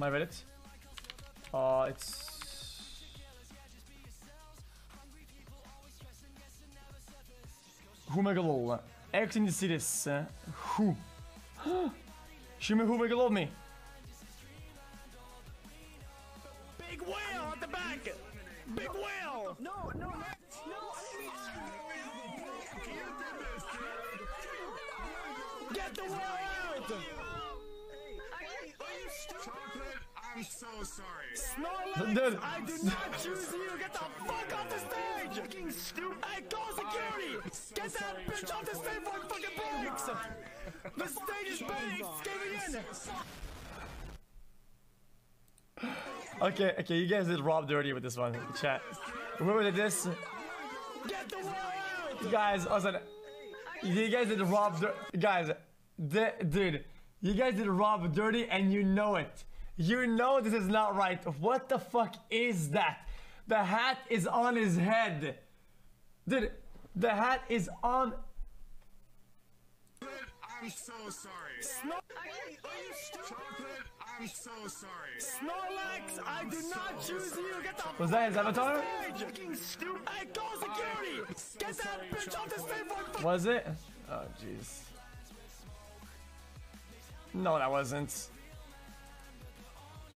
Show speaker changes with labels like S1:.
S1: My Reddit. Uh, it's... OMEGALUL. X in the cities. Uh, who? Shimmy OMEGALUL me.
S2: Big whale at the back! Big whale! No, no, no! Get the whale out!
S3: So sorry.
S2: Snorlax,
S1: Dude.
S2: I do not choose you! Get the fuck off the stage! Fucking stupid! Hey, call security! Get that bitch off the stage for it fucking breaks! The stage is breaks! Caving in!
S1: Okay, okay, you guys did Rob dirty with this one. Chat. Whoever did this,
S2: Get the whale out!
S1: guys, listen. You guys did Rob dir- Guys, the, dude, you guys did Rob dirty and you know it. You know this is not right. What the fuck is that? The hat is on his head. Dude, the hat is on.
S3: I'm so sorry.
S2: Snor-
S3: Chocolate, I'm so sorry.
S2: Snorlax, I do not choose you! Get the
S1: Was that his avatar?
S2: Fucking stupid! Hey, call security! Get that bitch off the stage it
S1: Was it? Oh, jeez. No, that wasn't.